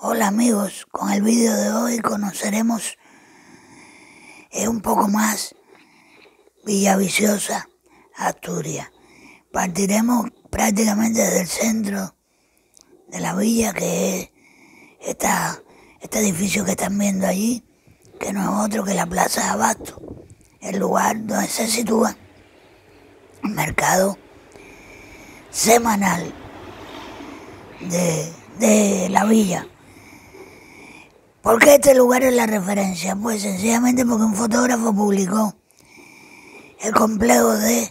Hola amigos, con el vídeo de hoy conoceremos eh, un poco más Villaviciosa, Asturias. Partiremos prácticamente desde el centro de la villa, que es esta, este edificio que están viendo allí, que no es otro que la Plaza de Abasto, el lugar donde se sitúa el mercado semanal de, de la villa. ¿Por qué este lugar es la referencia? Pues sencillamente porque un fotógrafo publicó el complejo de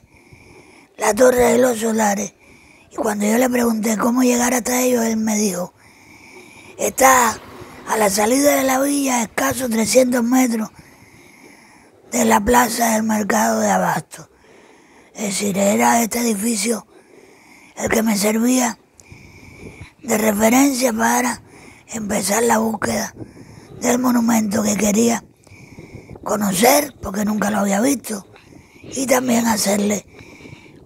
la Torre de los Solares y cuando yo le pregunté cómo llegar hasta ellos, él me dijo, está a la salida de la villa, a escasos 300 metros de la plaza del mercado de Abasto. Es decir, era este edificio el que me servía de referencia para empezar la búsqueda del monumento que quería conocer porque nunca lo había visto y también hacerle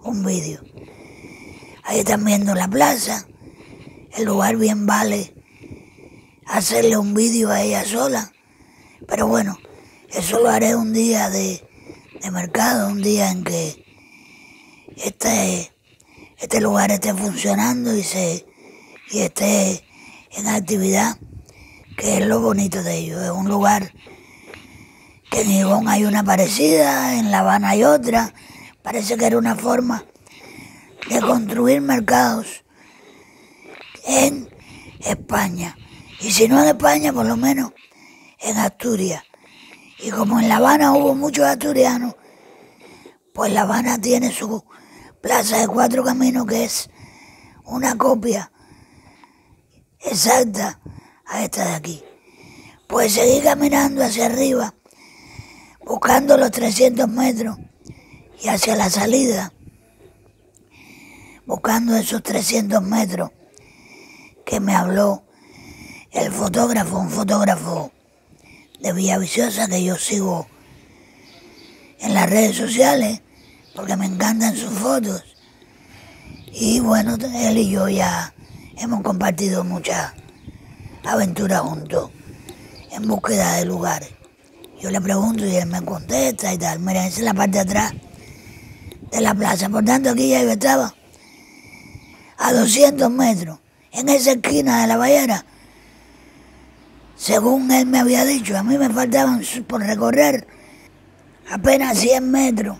un vídeo. Ahí están viendo la plaza, el lugar bien vale hacerle un vídeo a ella sola, pero bueno, eso lo haré un día de, de mercado, un día en que este, este lugar esté funcionando y, se, y esté en actividad que es lo bonito de ellos. Es un lugar que en Gijón hay una parecida, en La Habana hay otra. Parece que era una forma de construir mercados en España. Y si no en España, por lo menos en Asturias. Y como en La Habana hubo muchos asturianos, pues La Habana tiene su plaza de cuatro caminos que es una copia exacta a esta de aquí. Pues seguí caminando hacia arriba, buscando los 300 metros y hacia la salida, buscando esos 300 metros que me habló el fotógrafo, un fotógrafo de Villaviciosa que yo sigo en las redes sociales porque me encantan sus fotos. Y bueno, él y yo ya hemos compartido muchas aventura juntos en búsqueda de lugares. Yo le pregunto y él me contesta y tal. Mira, esa es la parte de atrás de la plaza. Por tanto, aquí ya yo estaba a 200 metros, en esa esquina de la ballera. Según él me había dicho, a mí me faltaban por recorrer apenas 100 metros.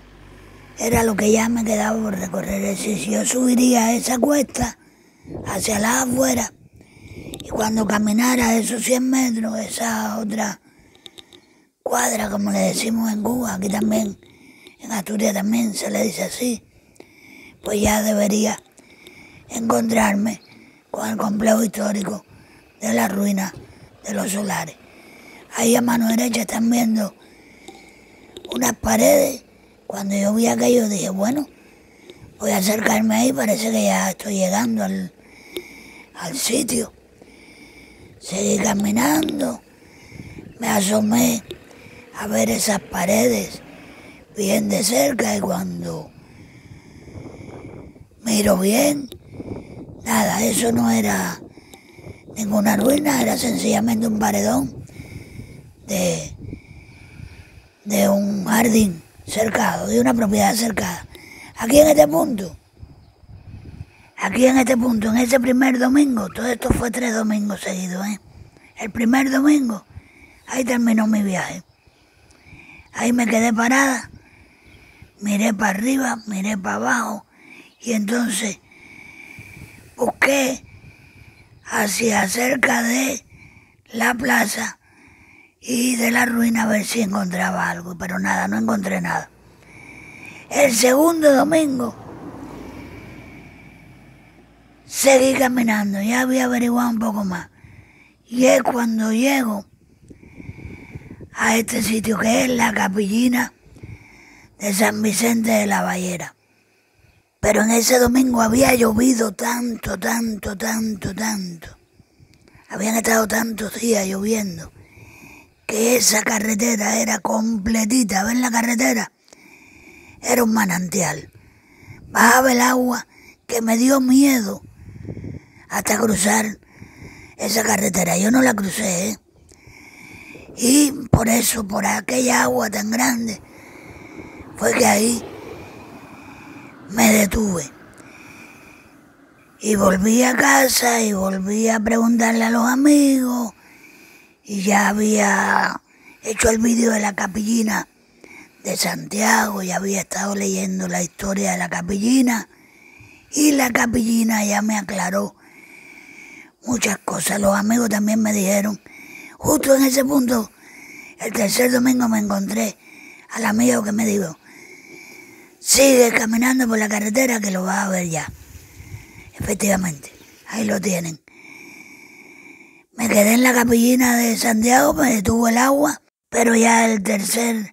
Era lo que ya me quedaba por recorrer. Es decir, si yo subiría esa cuesta hacia la afuera, cuando caminara esos 100 metros, esa otra cuadra, como le decimos en Cuba, aquí también, en Asturias también se le dice así, pues ya debería encontrarme con el complejo histórico de la ruina de los solares. Ahí a mano derecha están viendo unas paredes. Cuando yo vi aquello dije, bueno, voy a acercarme ahí, parece que ya estoy llegando al, al sitio. Seguí caminando, me asomé a ver esas paredes bien de cerca y cuando miro bien, nada, eso no era ninguna ruina, era sencillamente un paredón de, de un jardín cercado, de una propiedad cercada. Aquí en este punto Aquí en este punto, en ese primer domingo, todo esto fue tres domingos seguidos, ¿eh? El primer domingo, ahí terminó mi viaje. Ahí me quedé parada, miré para arriba, miré para abajo y entonces busqué hacia cerca de la plaza y de la ruina a ver si encontraba algo, pero nada, no encontré nada. El segundo domingo Seguí caminando, ya había averiguado un poco más. Y es cuando llego a este sitio que es la capillina de San Vicente de la Ballera. Pero en ese domingo había llovido tanto, tanto, tanto, tanto. Habían estado tantos días lloviendo que esa carretera era completita. ¿Ven la carretera? Era un manantial. Bajaba el agua que me dio miedo hasta cruzar esa carretera. Yo no la crucé, ¿eh? Y por eso, por aquella agua tan grande, fue que ahí me detuve. Y volví a casa y volví a preguntarle a los amigos. Y ya había hecho el vídeo de la capillina de Santiago, ya había estado leyendo la historia de la capillina. Y la capillina ya me aclaró muchas cosas. Los amigos también me dijeron, justo en ese punto, el tercer domingo me encontré al amigo que me dijo, sigue caminando por la carretera que lo vas a ver ya. Efectivamente, ahí lo tienen. Me quedé en la capillina de Santiago, me detuvo el agua, pero ya el tercer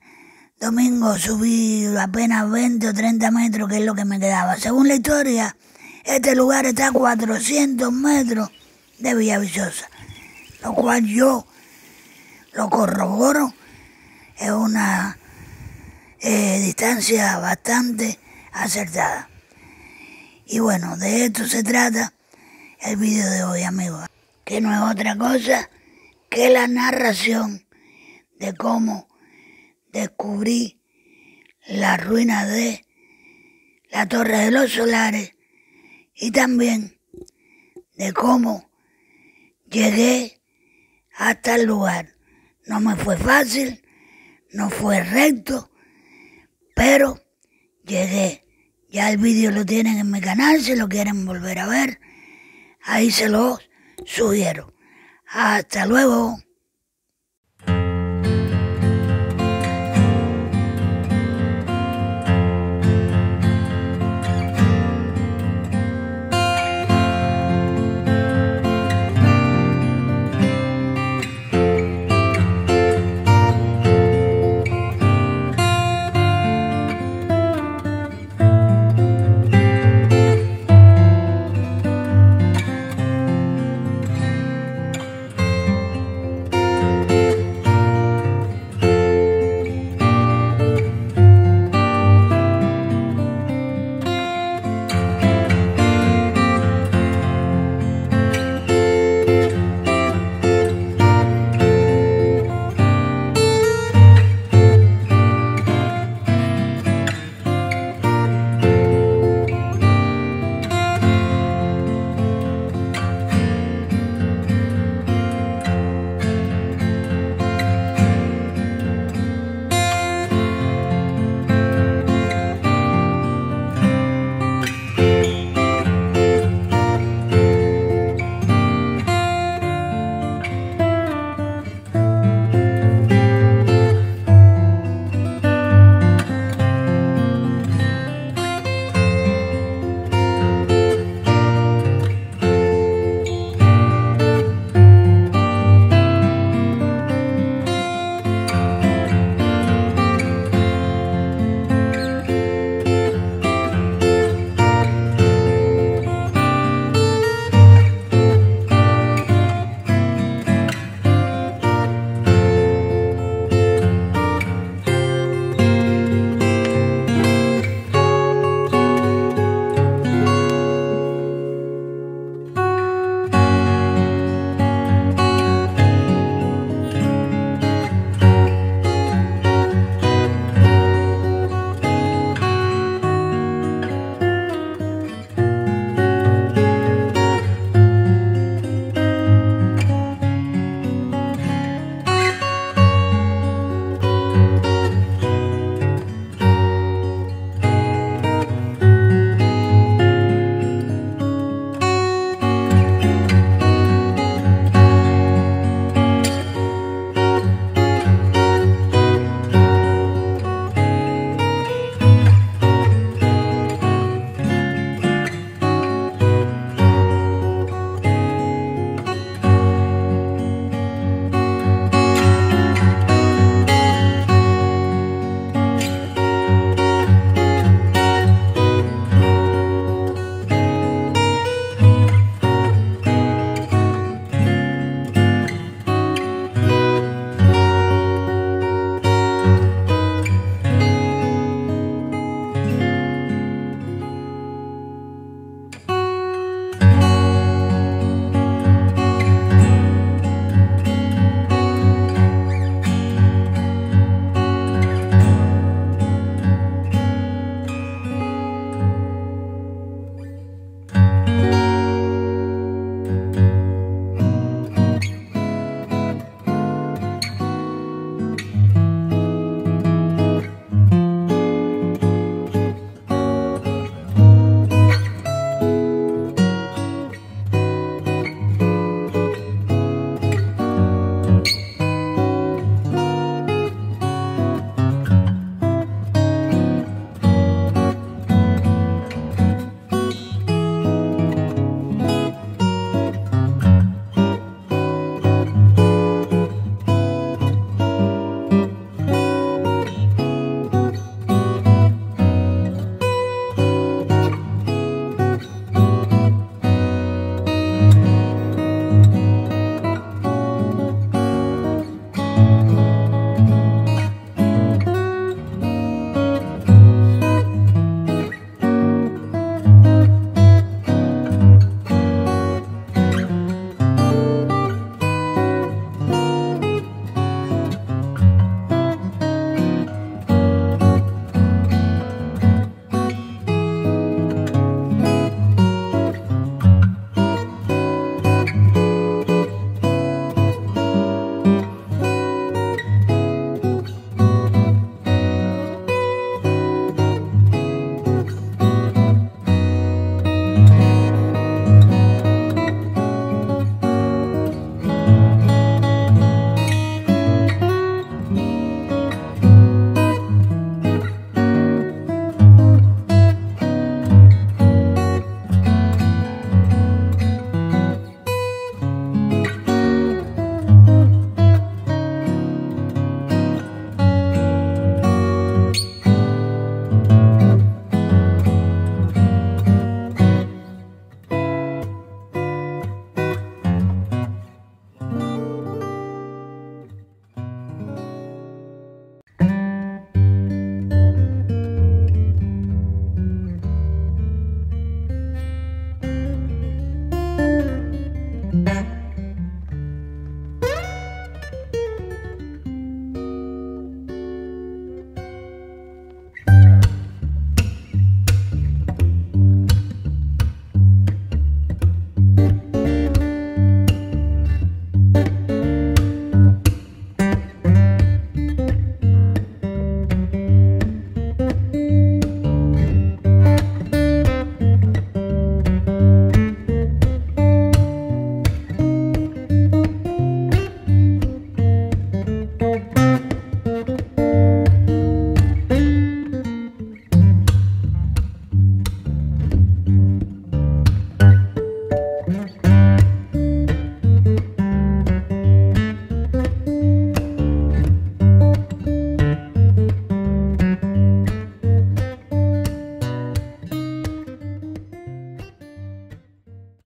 domingo subí apenas 20 o 30 metros, que es lo que me quedaba. Según la historia, este lugar está a 400 metros de Villaviciosa, lo cual yo lo corroboro, es una eh, distancia bastante acertada. Y bueno, de esto se trata el vídeo de hoy, amigos, que no es otra cosa que la narración de cómo descubrí la ruina de la Torre de los Solares y también de cómo llegué hasta el lugar. No me fue fácil, no fue recto, pero llegué. Ya el vídeo lo tienen en mi canal, si lo quieren volver a ver, ahí se los sugiero. Hasta luego.